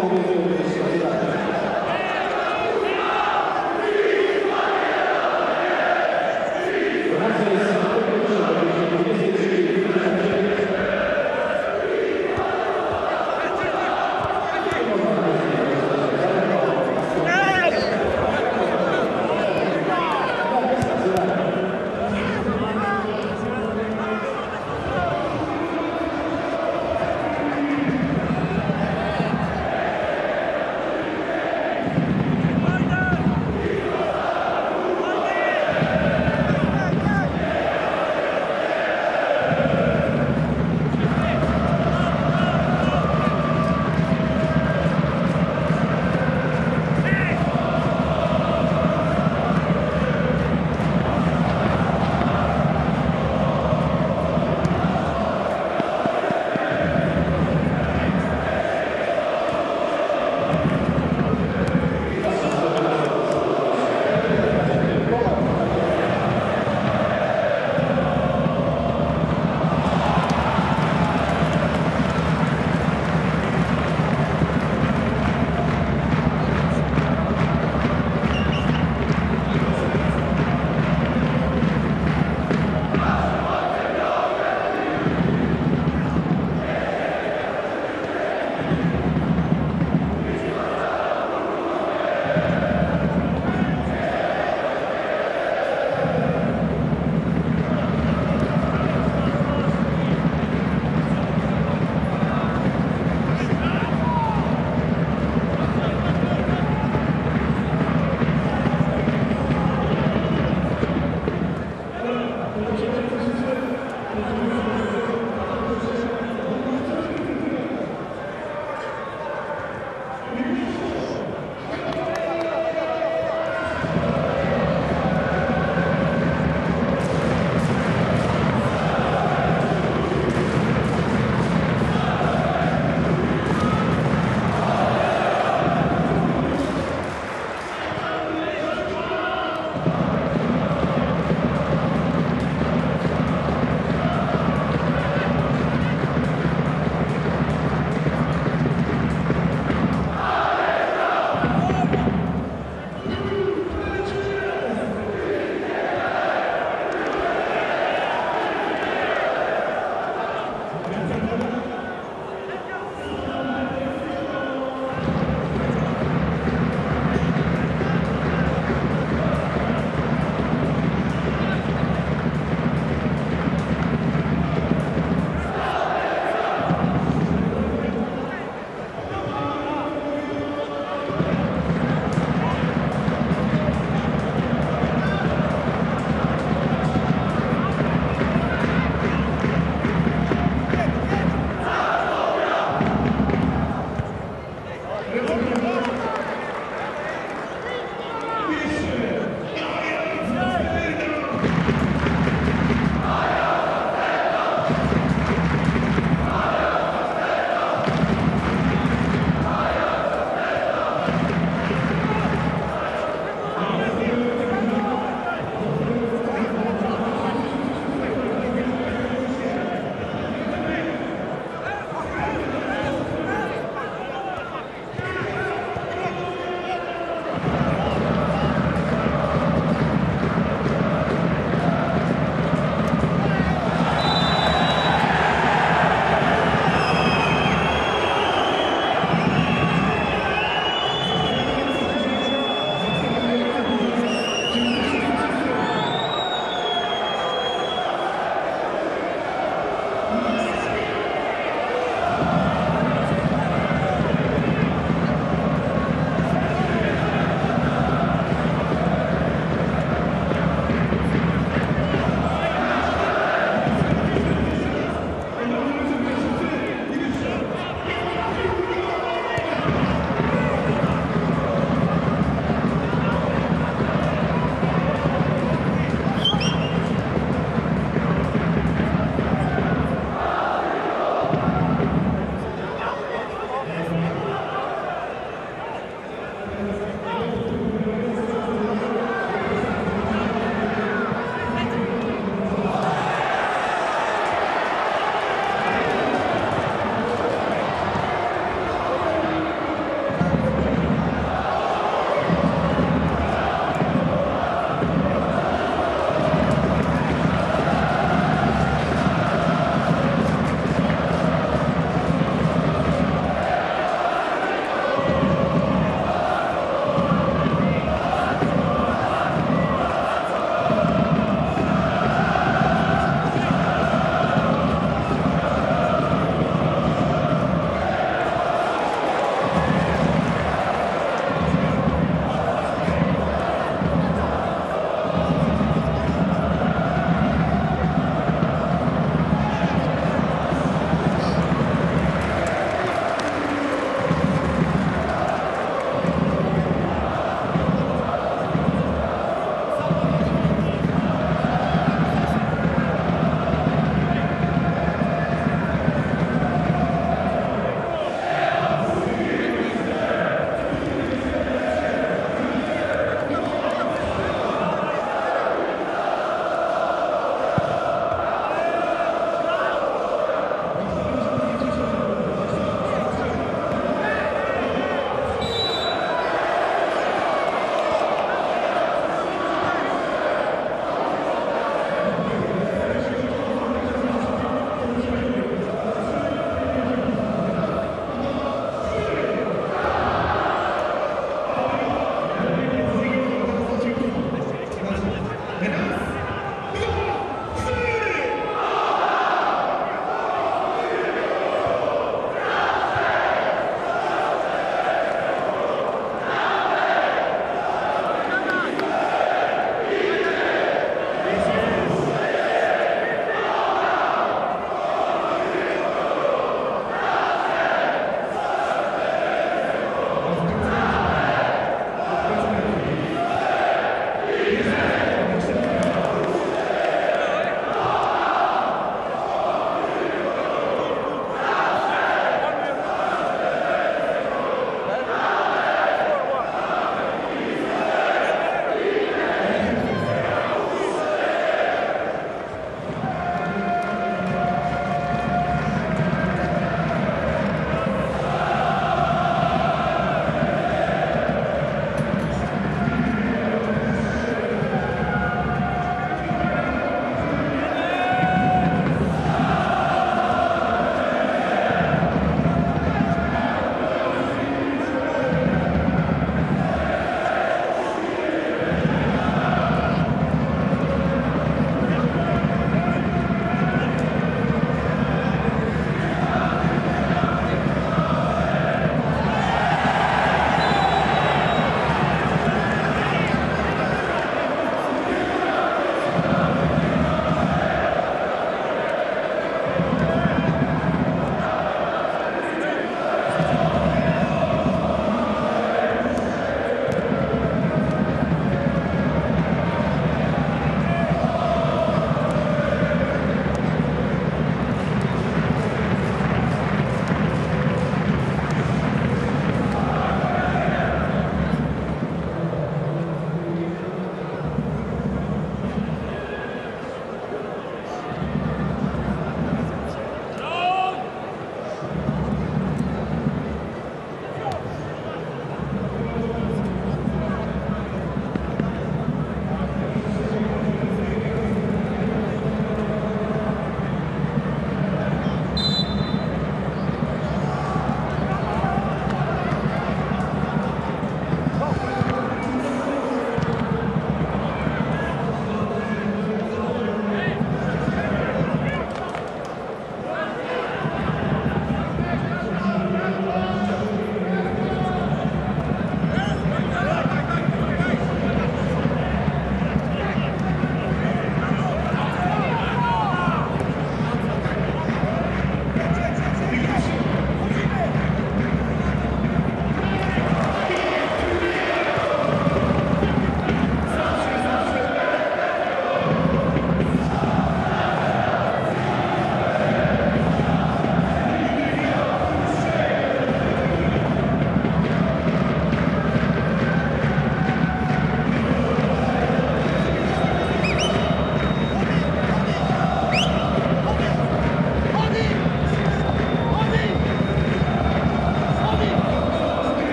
Bible.